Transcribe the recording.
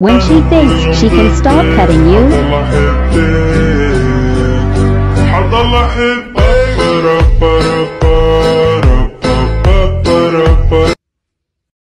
When she thinks she can stop petting you,